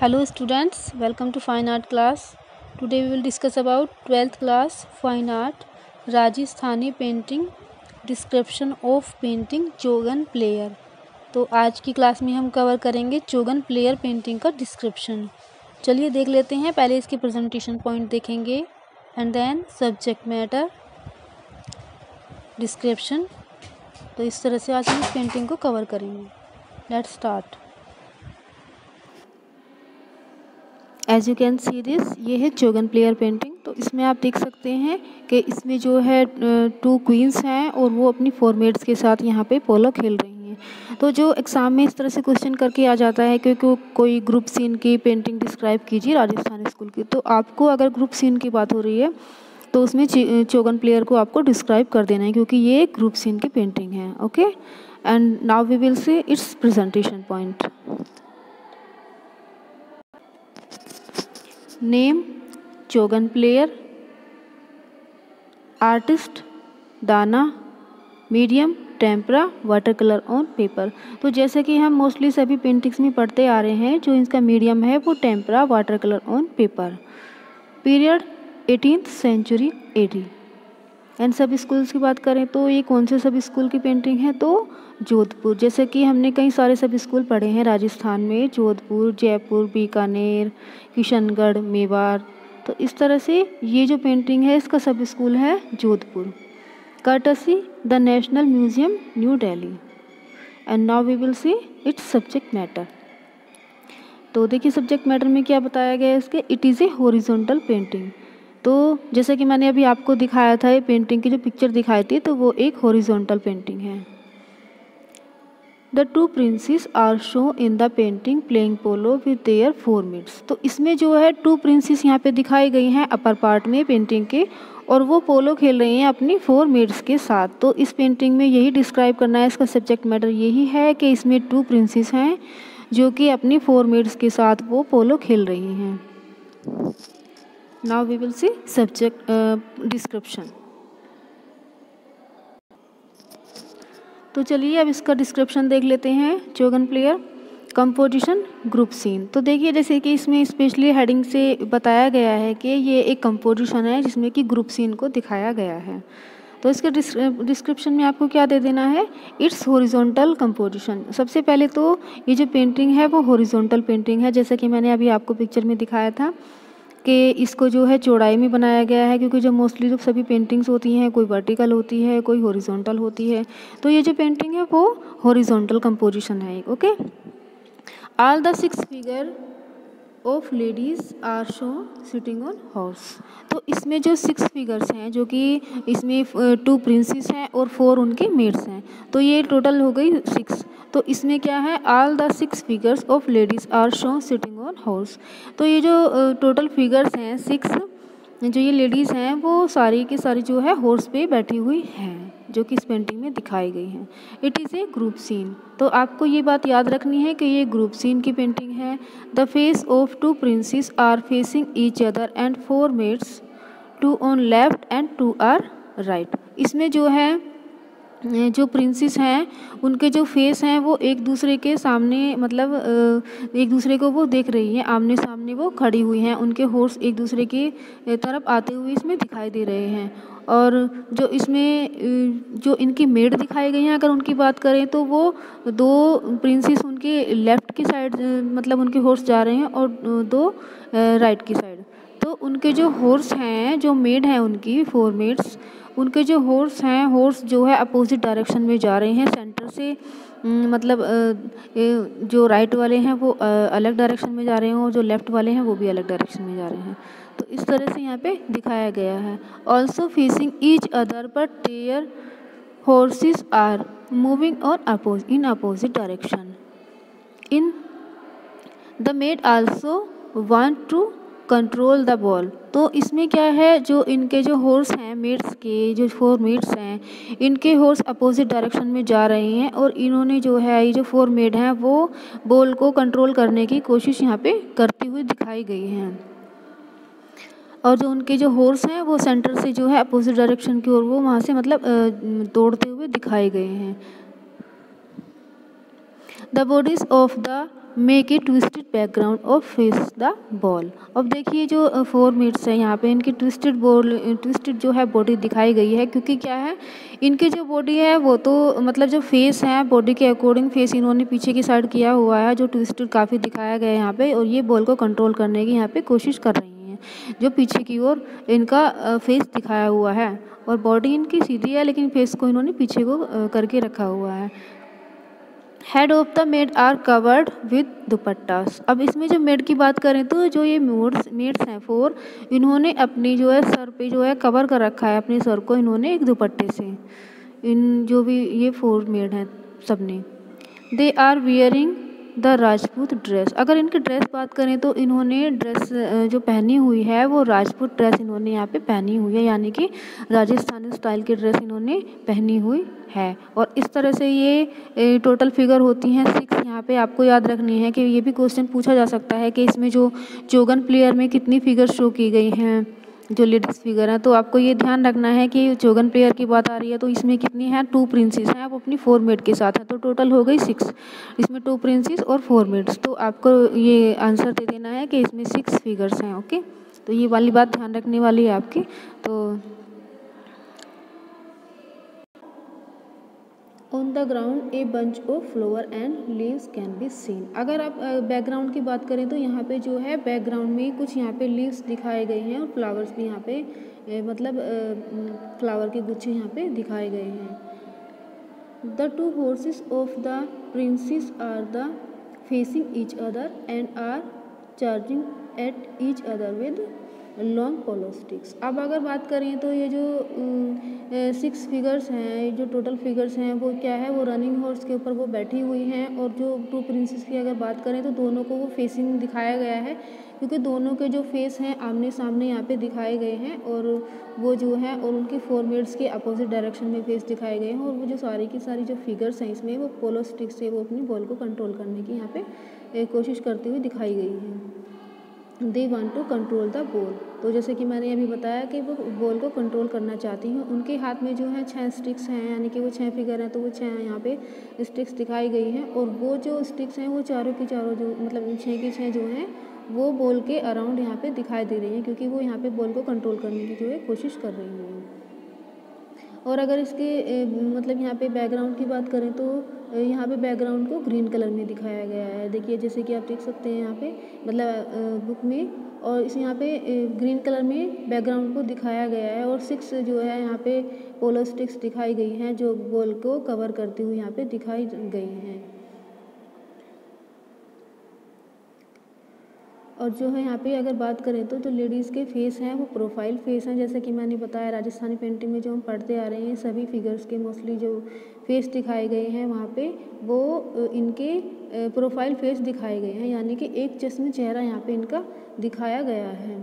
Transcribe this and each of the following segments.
Hello students, welcome to fine art class. Today we will discuss about 12th class fine art Rajasthani painting description of painting चोगन player तो आज की class में हम cover करेंगे चोगन player painting का description चलिए देख लेते हैं पहले इसके प्रेजेंटेशन पॉइंट देखेंगे and then subject matter description तो इस तरह से आज हम इस पेंटिंग को कवर करेंगे. Let start as you can see this ये है चोगन प्लेयर पेंटिंग तो इसमें आप देख सकते हैं कि इसमें जो है टू क्वींस हैं और वो अपनी फॉर्मेट्स के साथ यहाँ पे पोलो खेल रही हैं। तो जो एग्ज़ाम में इस तरह से क्वेश्चन करके आ जाता है क्योंकि कोई ग्रुप सीन की पेंटिंग डिस्क्राइब कीजिए राजस्थान स्कूल की। तो आपको अगर ग्रुप सीन की बात हो रही है तो उसमें चोगन प्लेयर को आपको डिस्क्राइब कर देना है क्योंकि ये ग्रुप सीन की पेंटिंग है okay and now we will see its presentation point name चोगन player, artist, Dana, medium, tempera, water colour on paper. तो जैसे कि हम मोस्टली सभी पेंटिंग्स में पढ़ते आ रहे हैं, जो इसका मीडियम है, वो tempera, water colour on paper. Period eighteen century AD and sub schools की बात करें तो ये कौन से सब स्कूल की पेंटिंग है? तो जोधपुर। जैसे कि हमने कई सारे सब स्कूल पढ़े हैं राजस्थान में, जोधपुर, जयपुर, बीकानेर, किशनगढ़, मेवाड़। तो इस तरह से ये जो पेंटिंग है, इसका सब स्कूल है Jodhpur. Courtesy the national museum new Delhi and now we will see its subject matter तो देखिए सब्जेक्ट मैटर में क्या बताया गया है इसके? It is a horizontal painting तो जैसे कि मैंने अभी आपको दिखाया था, ये पेंटिंग की जो पिक्चर दिखाई थी तो वो एक हॉरिजॉन्टल पेंटिंग है। The two princess are show in the painting playing polo with their four maids तो इसमें जो है टू प्रिंसेस यहाँ पे दिखाई गई हैं अपर पार्ट में पेंटिंग के और वो पोलो खेल रही हैं अपनी फोर मेड्स के साथ। तो इस पेंटिंग में यही डिस्क्राइब करना है, इसका सब्जेक्ट मैटर यही है कि इसमें टू प्रिंसेस हैं जो कि अपनी फोर मेड्स के साथ वो पोलो खेल रही हैं। Now we will see subject description तो चलिए अब इसका डिस्क्रिप्शन देख लेते हैं चोगन प्लेयर कंपोजिशन ग्रुप सीन तो देखिए, जैसे कि इसमें स्पेशली हेडिंग से बताया गया है कि ये एक कंपोजिशन है जिसमें कि ग्रुप सीन को दिखाया गया है। तो इसके डिस्क्रिप्शन में आपको क्या दे देना है? इट्स हॉरिजॉन्टल कंपोजिशन सबसे पहले तो ये जो पेंटिंग है वो हॉरिजॉन्टल पेंटिंग है, जैसा कि मैंने अभी आपको पिक्चर में दिखाया था। कि इसको जो है चौड़ाई में बनाया गया है, क्योंकि जो मोस्टली जो सभी पेंटिंग्स होती हैं, कोई वर्टिकल होती है, कोई हॉरिजॉन्टल होती है तो ये जो पेंटिंग है वो हॉरिजॉन्टल कंपोजिशन है okay all the six figure of ladies are show sitting on horse तो इसमें जो सिक्स फिगर्स हैं, जो कि इसमें टू प्रिंसेस हैं और फोर उनके मेड्स हैं तो ये टोटल हो गई सिक्स तो इसमें क्या है? All the six figures of ladies are show sitting on horse तो ये जो टोटल फिगर्स हैं सिक्स जो ये लेडीज़ हैं, वो सारी की सारी जो है हॉर्स पे बैठी हुई हैं, जो कि इस पेंटिंग में दिखाई गई हैं। It is a group scene तो आपको ये बात याद रखनी है कि ये ग्रुप सीन की पेंटिंग है। The face of two princess are facing each other and four maids two on left and two are right इसमें जो है जो प्रिंसेस हैं, उनके जो फेस हैं, वो एक दूसरे के सामने मतलब एक दूसरे को वो देख रही हैं आमने सामने वो खड़ी हुई हैं, उनके हॉर्स एक दूसरे की तरफ़ आते हुए इसमें दिखाई दे रहे हैं। और जो इसमें जो इनकी मेड दिखाई गई हैं, अगर उनकी बात करें तो वो दो प्रिंसेस उनके लेफ़्ट की साइड मतलब उनके हॉर्स जा रहे हैं और दो राइट की साइड तो उनके जो हॉर्स हैं, जो मेड हैं उनकी फोर मेड्स उनके जो हॉर्स हैं हॉर्स जो है अपोजिट डायरेक्शन में जा रहे हैं। सेंटर से मतलब जो राइट वाले हैं वो अलग डायरेक्शन में जा रहे हैं और जो लेफ़्ट वाले हैं वो भी अलग डायरेक्शन में जा रहे हैं। तो इस तरह से यहाँ पे दिखाया गया है। ऑल्सो फेसिंग ईच अदर पर टेयर हॉर्सेस आर मूविंग और oppose in opposite direction in the maid also want to control the ball तो इसमें क्या है? जो इनके जो हॉर्स हैं मेड्स के, जो फोर मेड्स हैं, इनके हॉर्स अपोजिट डायरेक्शन में जा रहे हैं और इन्होंने जो है, ये जो फोर मेड हैं, वो बॉल को कंट्रोल करने की कोशिश यहाँ पे करती हुई दिखाई गई हैं। और जो उनके जो हॉर्स हैं, वो सेंटर से जो है अपोजिट डायरेक्शन की ओर, वो वहाँ से मतलब दौड़ते हुए दिखाए गए हैं। The bodies of the make a twisted background और फेस द बॉल अब देखिए जो फोर मिनट्स हैं यहाँ पे, इनकी ट्विस्टेड बॉल ट्विस्टेड जो है बॉडी दिखाई गई है, क्योंकि क्या है, इनकी जो बॉडी है वो तो मतलब जो फेस है बॉडी के अकॉर्डिंग फेस इन्होंने पीछे की साइड किया हुआ है, जो ट्विस्टेड काफ़ी दिखाया गया है यहाँ पर और ये बॉल को कंट्रोल करने की यहाँ पर कोशिश कर रही हैं, जो पीछे की ओर इनका फेस दिखाया हुआ है, और बॉडी इनकी सीधी है, लेकिन फेस को इन्होंने पीछे को करके रखा हुआ है। Head of the maid are covered with dupattas अब इसमें जो मेड की बात करें तो जो ये मोड्स मेड्स हैं फोर इन्होंने अपनी जो है सर पे जो है कवर कर रखा है, अपने सर को इन्होंने एक दुपट्टे से। इन जो भी ये फोर मेड हैं, सबने। They are wearing the Rajput dress. अगर इनकी ड्रेस बात करें तो इन्होंने ड्रेस जो पहनी हुई है, वो राजपूत ड्रेस इन्होंने यहाँ पे पहनी हुई है, यानी कि राजस्थानी स्टाइल की ड्रेस इन्होंने पहनी हुई है। और इस तरह से ये टोटल फिगर होती हैं सिक्स। यहाँ पे आपको याद रखनी है कि ये भी क्वेश्चन पूछा जा सकता है कि इसमें जो चोगन प्लेयर में कितनी फिगर शो की गई हैं। जो लेडीज़ फिगर हैं तो आपको ये ध्यान रखना है कि चोगन प्लेयर की बात आ रही है तो इसमें कितनी हैं? टू प्रिंसेस हैं, आप अपनी फोर मेड के साथ हैं तो टोटल हो गई सिक्स इसमें टू प्रिंसेस और फोर मेड्स तो आपको ये आंसर दे देना है कि इसमें सिक्स फिगर्स हैं ओके तो ये वाली बात ध्यान रखने वाली है आपकी तो on the ground a bunch of flower and leaves can be seen अगर आप बैकग्राउंड की बात करें तो यहाँ पे जो है बैकग्राउंड में कुछ यहाँ पे लीव्स दिखाए गए हैं और फ्लावर्स भी यहाँ पे मतलब फ्लावर के गुच्छे यहाँ पे दिखाए गए हैं। The two horses of the princess are the facing each other and are charging at each other with long polo sticks अब अगर बात करें तो ये जो सिक्स फिगर्स हैं जो टोटल फिगर्स हैं, वो क्या है? वो रनिंग हॉर्स के ऊपर वो बैठी हुई हैं और जो टू प्रिंसेस की अगर बात करें तो दोनों को वो फेसिंग दिखाया गया है, क्योंकि दोनों के जो फेस हैं आमने सामने यहाँ पे दिखाए गए हैं और वो जो है, और उनके फोर मेड्स के अपोजिट डायरेक्शन में फेस दिखाए गए हैं और वो जो सारी की सारी जो फिगर्स हैं इसमें वो पोलो स्टिक से वो अपनी बॉल को कंट्रोल करने की यहाँ पे कोशिश करती हुई दिखाई गई है। They want to control the ball तो जैसे कि मैंने अभी बताया कि वो बॉल को कंट्रोल करना चाहती हैं। उनके हाथ में जो है छः स्टिक्स हैं, यानी कि वो छः फिगर हैं तो वो छः यहाँ पे स्टिक्स दिखाई गई हैं। और वो जो स्टिक्स हैं, वो चारों की चारों जो मतलब छः की छः जो हैं, वो बॉल के अराउंड यहाँ पे दिखाई दे रही हैं, क्योंकि वो यहाँ पे बॉल को कंट्रोल करने की जो है कोशिश कर रही हैं। और अगर इसके मतलब यहाँ पे बैकग्राउंड की बात करें तो यहाँ पे बैकग्राउंड को ग्रीन कलर में दिखाया गया है। देखिए, जैसे कि आप देख सकते हैं यहाँ पे मतलब बुक में, और इस यहाँ पे ग्रीन कलर में बैकग्राउंड को दिखाया गया है और सिक्स जो है यहाँ पे पोलर स्टिक्स दिखाई गई हैं, जो बॉल को कवर करती हुई यहाँ पे दिखाई गई हैं। और जो है यहाँ पे अगर बात करें तो जो लेडीज़ के फेस हैं, वो प्रोफ़ाइल फेस हैं, जैसे कि मैंने बताया राजस्थानी पेंटिंग में जो हम पढ़ते आ रहे हैं, सभी फिगर्स के मोस्टली जो फेस दिखाए गए हैं वहाँ पे, वो इनके प्रोफ़ाइल फेस दिखाए गए हैं, यानी कि एक चश्मे चेहरा यहाँ पे इनका दिखाया गया है।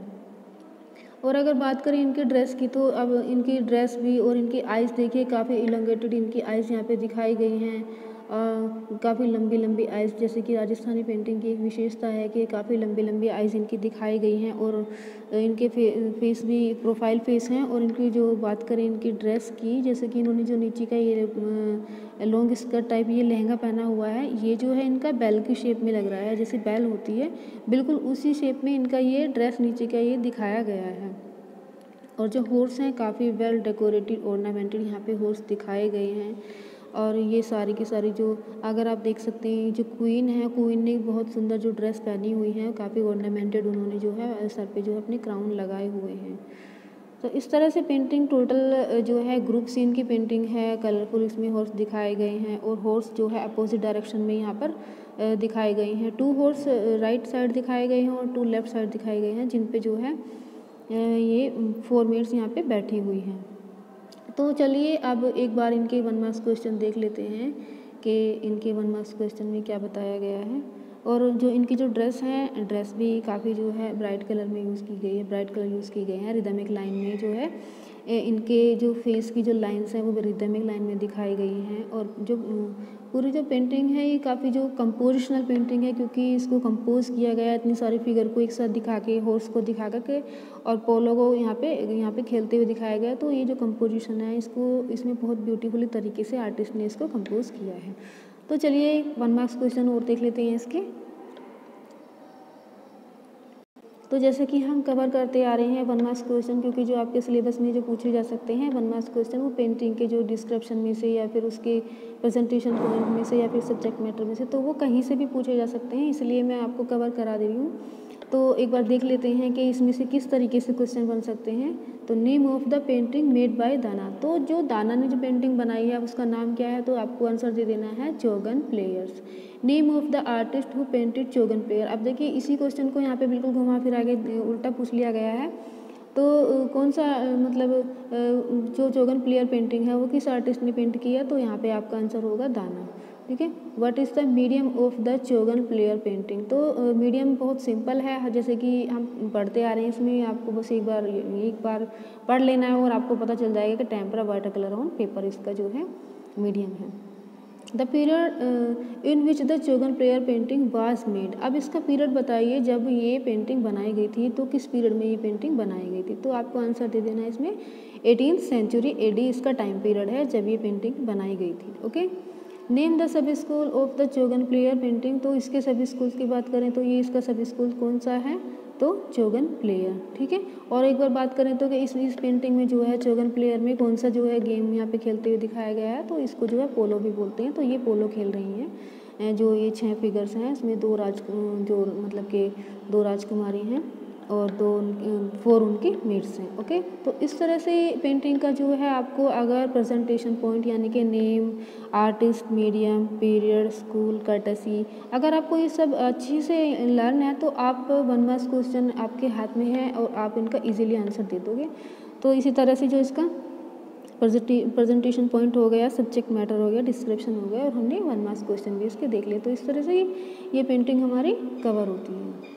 और अगर बात करें इनके ड्रेस की तो अब इनकी ड्रेस भी और इनकी आइज़ देखिए, काफ़ी इलोंगेटेड इनकी आइज़ यहाँ पे दिखाई गई हैं। काफ़ी लंबी लंबी आइज़ जैसे कि राजस्थानी पेंटिंग की एक विशेषता है कि काफ़ी लंबी लंबी आइज़ इनकी दिखाई गई हैं और इनके फे, फेस भी प्रोफ़ाइल फेस हैं और इनकी जो बात करें इनकी ड्रेस की जैसे कि इन्होंने जो नीचे का ये लॉन्ग स्कर्ट टाइप ये लहंगा पहना हुआ है ये जो है इनका बैल की शेप में लग रहा है जैसे बैल होती है बिल्कुल उसी शेप में इनका ये ड्रेस नीचे का ये दिखाया गया है। और जो हॉर्स हैं काफ़ी वेल डेकोरेटेड ऑर्नामेंटेड यहाँ पे हॉर्स दिखाए गए हैं। और ये सारी की सारी जो, अगर आप देख सकते हैं जो क्वीन है क्वीन ने बहुत सुंदर जो ड्रेस पहनी हुई है, काफ़ी ऑर्नामेंटेड उन्होंने जो है, सर पे जो है अपने क्राउन लगाए हुए हैं। तो इस तरह से पेंटिंग टोटल जो है ग्रुप सीन की पेंटिंग है कलरफुल इसमें हॉर्स दिखाए गए हैं और हॉर्स जो है अपोजिट डायरेक्शन में यहाँ पर दिखाए गए हैं। टू हॉर्स राइट साइड दिखाए गए हैं और टू लेफ़्ट साइड दिखाए गए हैं, जिन पे जो है ये फोर मेट्स यहाँ पे बैठी हुई हैं। तो चलिए अब एक बार इनके वन मार्क्स क्वेश्चन देख लेते हैं कि इनके वन मार्क्स क्वेश्चन में क्या बताया गया है। और जो इनकी जो ड्रेस है ड्रेस भी काफ़ी जो है ब्राइट कलर में यूज़ की गई है ब्राइट कलर यूज़ की गई है रिदमिक लाइन में जो है। इनके जो फेस की जो लाइंस हैं, वो रिदमिक लाइन में दिखाई गई हैं और जो, पूरी जो पेंटिंग है, ये काफ़ी जो कंपोजिशनल पेंटिंग है क्योंकि इसको कंपोज किया गया है इतनी सारी फिगर को एक साथ दिखा के हॉर्स को दिखा करके और पोलो को यहाँ पे यहाँ पे खेलते हुए दिखाया गया तो ये जो कंपोजिशन है, इसको, इसमें बहुत ब्यूटीफुली तरीके से आर्टिस्ट ने इसको कंपोज किया है। तो चलिए वन मार्क्स क्वेश्चन और देख लेते हैं इसके। तो जैसे कि हम कवर करते आ रहे हैं वन मार्क्स क्वेश्चन क्योंकि जो आपके सिलेबस में जो पूछे जा सकते हैं वन मार्क्स क्वेश्चन वो पेंटिंग के जो डिस्क्रिप्शन में से या फिर उसके प्रेजेंटेशन पॉइंट में से या फिर सब्जेक्ट मैटर में से तो वो कहीं से भी पूछे जा सकते हैं, इसलिए मैं आपको कवर करा दे रही हूँ। तो एक बार देख लेते हैं कि इसमें से किस तरीके से क्वेश्चन बन सकते हैं। तो name of the painting made by Dana तो जो दाना ने जो पेंटिंग बनाई है उसका नाम क्या है? तो आपको आंसर दे देना है चोगन players name of the artist who painted चोगन player अब देखिए, इसी क्वेश्चन को यहाँ पे बिल्कुल घुमा फिरा के उल्टा पूछ लिया गया है। तो कौन सा मतलब जो चोगन प्लेयर पेंटिंग है, वो किस आर्टिस्ट ने पेंट किया तो यहाँ पे आपका आंसर होगा दाना। ठीक है? What is the medium of the चोगन player painting तो मीडियम uh, बहुत सिंपल है। जैसे कि हम पढ़ते आ रहे हैं इसमें आपको बस एक बार एक बार पढ़ लेना है और आपको पता चल जाएगा कि tempera water colour on paper इसका जो है मीडियम है। The period in which the चोगन player painting was made अब इसका पीरियड बताइए जब ये पेंटिंग बनाई गई थी तो किस पीरियड में ये पेंटिंग बनाई गई थी? तो आपको आंसर दे देना है इसमें। एटीन सेंचुरी एडी इसका टाइम पीरियड है जब ये पेंटिंग बनाई गई थी okay name the sub school of the चोगन player painting तो इसके सब स्कूल की बात करें तो ये इसका सब स्कूल कौन सा है? तो चोगन प्लेयर ठीक है? और एक बार बात करें तो कि इस इस पेंटिंग में जो है चोगन प्लेयर में कौन सा जो है गेम यहाँ पे खेलते हुए दिखाया गया है तो इसको जो है पोलो भी बोलते हैं। तो ये पोलो खेल रही हैं। जो ये छः फिगर्स हैं, इसमें दो राज जो मतलब के दो राजकुमारी हैं। और दो फोर उनकी मेट्स हैं ओके तो इस तरह से पेंटिंग का जो है आपको अगर प्रेजेंटेशन पॉइंट यानी कि name artist medium period school courtesy अगर आपको ये सब अच्छी से लर्न है तो आप वन मार्क्स क्वेश्चन आपके हाथ में है और आप इनका इजीली आंसर दे दोगे। तो इसी तरह से जो इसका प्रेजेंटेशन पॉइंट हो गया सब्जेक्ट मैटर हो गया डिस्क्रिप्शन हो गया और हमने वन मार्क्स क्वेश्चन भी इसके देख लिए। तो इस तरह से ये पेंटिंग हमारी कवर होती है।